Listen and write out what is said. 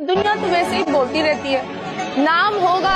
दुनिया तो वैसे ही बोलती रहती है। नाम होगा